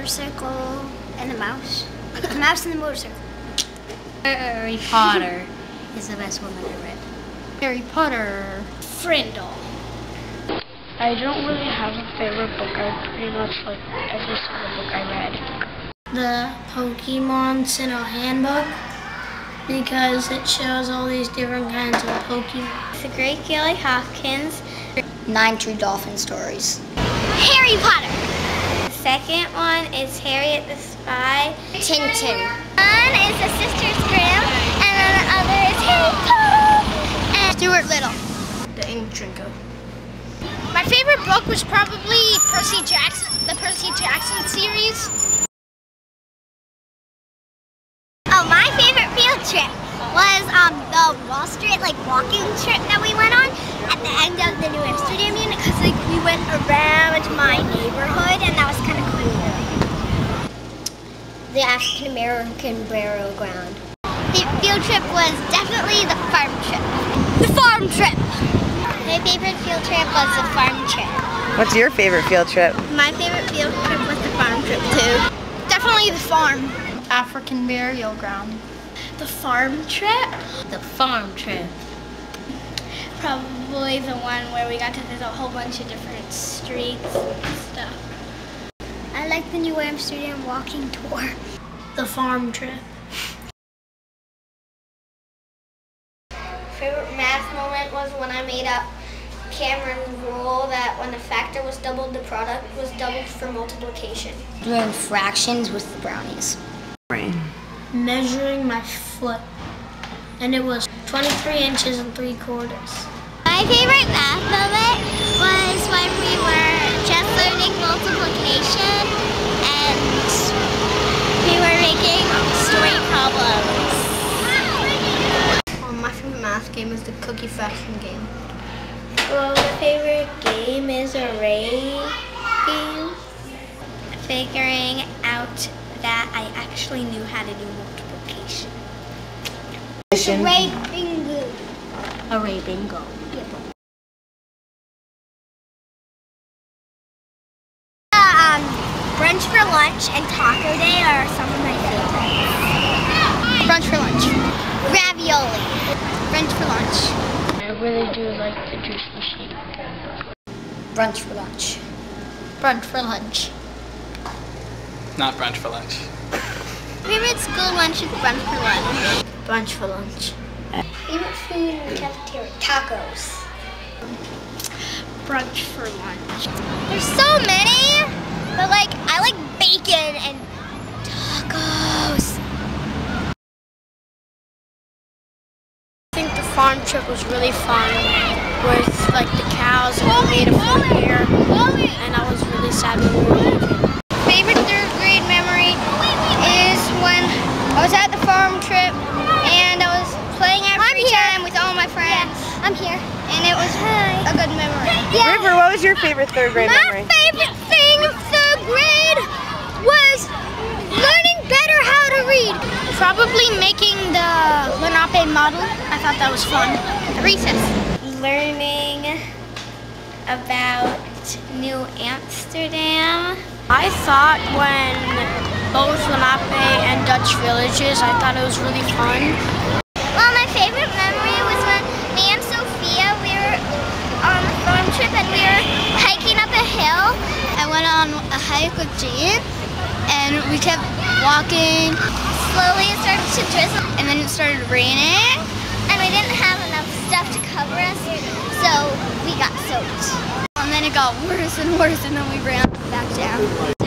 motorcycle and the mouse. Like the mouse and the motorcycle. Harry Potter is the best one that I read. Harry Potter. Frindle. I don't really have a favorite book. I pretty much like every single book I read. The Pokemon Sinnoh Handbook because it shows all these different kinds of Pokemon. The Great Gilly Hopkins. Nine True Dolphin Stories. Harry Potter. The second one is Harriet the Spy. Tintin. One is the Sisters Grimm, and then the other is Harry Potter and Stuart Little. The Ink Drinker. My favorite book was probably Percy Jackson, the Percy Jackson series. Oh, my favorite field trip was um, the Wall Street like walking trip that we went on at the end of the New Amsterdam unit because like we went around my neighborhood and that was kind of cool. The African American Burial Ground. The field trip was definitely the farm trip. The farm trip. My favorite field trip was the farm trip. What's your favorite field trip? My favorite field trip was the farm trip too. Definitely the farm. African Burial Ground. The farm trip? The farm trip. Probably the one where we got to visit a whole bunch of different streets and stuff. I like the New Amsterdam walking tour. The farm trip. Favorite math moment was when I made up Cameron's rule that when the factor was doubled, the product was doubled for multiplication. Doing fractions with the brownies. Measuring my foot. And it was 23 inches and 3 quarters. My favorite math moment was when we were just learning multiplication and we were making story problems. Um, my favorite math game is the Cookie Fashion game. Well, my favorite game is array game. Figuring out that I actually knew how to do multiplication. Array bingo. Array bingo. Uh, um, brunch for lunch and taco day are some of my favorites. Brunch for lunch. Ravioli. Brunch for lunch. I really do like the juice machine. Brunch for lunch. Brunch for lunch. Not brunch for lunch. Favorite school lunch is brunch for lunch. Brunch for lunch. Favorite food in the cafeteria? Tacos. Brunch for lunch. There's so many, but like I like bacon and tacos. I think the farm trip was really fun with like the cows and we made a fun here. And I was really sad when we were leaving. Favorite third grade memory is when I was at the farm trip and I was playing at free time with all my friends. I'm here. And it was a good memory. Yeah. River, what was your favorite third grade My memory? favorite thing of third grade was learning better how to read. Probably making the Lenape model. I thought that was fun. Recess. Learning about New Amsterdam. I thought when both Lenape and Dutch villages, I thought it was really fun. Well, my favorite memory was when me and Sophia, we were on a farm trip and we were hiking up a hill. I went on a hike with Jane and we kept walking Slowly it started to drizzle and then it started raining. and we didn't have enough stuff to cover us, so we got soaked. And then it got worse and worse and then we ran back down.